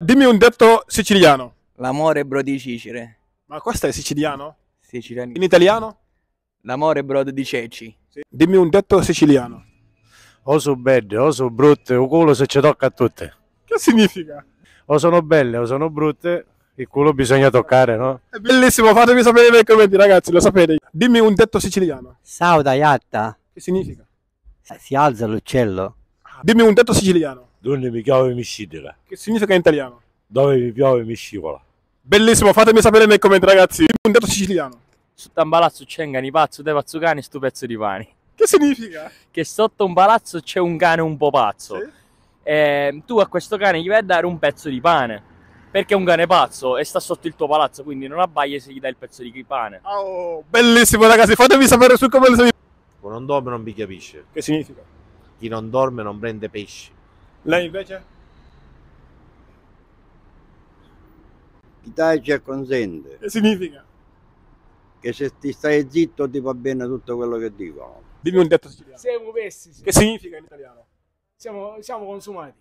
Dimmi un detto siciliano. L'amore bro di Cicere. Ma questo è siciliano? Siciliani. In italiano? L'amore bro di Ceci. Dimmi un detto siciliano. O sono belle, o sono brutte, o culo se ci tocca a tutte. Che significa? O sono belle, o sono brutte, il culo bisogna toccare, no? È bellissimo, fatemi sapere nei commenti, ragazzi, lo sapete. Dimmi un detto siciliano. Sauda Iatta, Che significa? si alza l'uccello. Dimmi un detto siciliano. Donne mi piove mi scivola, Che significa in italiano? dove mi piove mi scivola. Bellissimo, fatemi sapere nei commenti, ragazzi. Un detto siciliano. Sotto un palazzo c'è un canipazzo, te pazzucani, stu pezzo di pane. Che significa? Che sotto un palazzo c'è un cane un po' pazzo. Sì. E tu a questo cane gli vai a dare un pezzo di pane. Perché è un cane pazzo e sta sotto il tuo palazzo, quindi non abbaglia se gli dai il pezzo di pane. Oh, bellissimo, ragazzi, fatemi sapere sul commenti. Chi non dorme non mi capisce. Che significa? Chi non dorme non prende pesci. Lei invece? Chi tace acconsente, Che significa? che se ti stai zitto ti va bene tutto quello che dicono. Dimmi un detto siciliano. Siamo pessimi, Che significa in italiano? siamo, siamo consumati.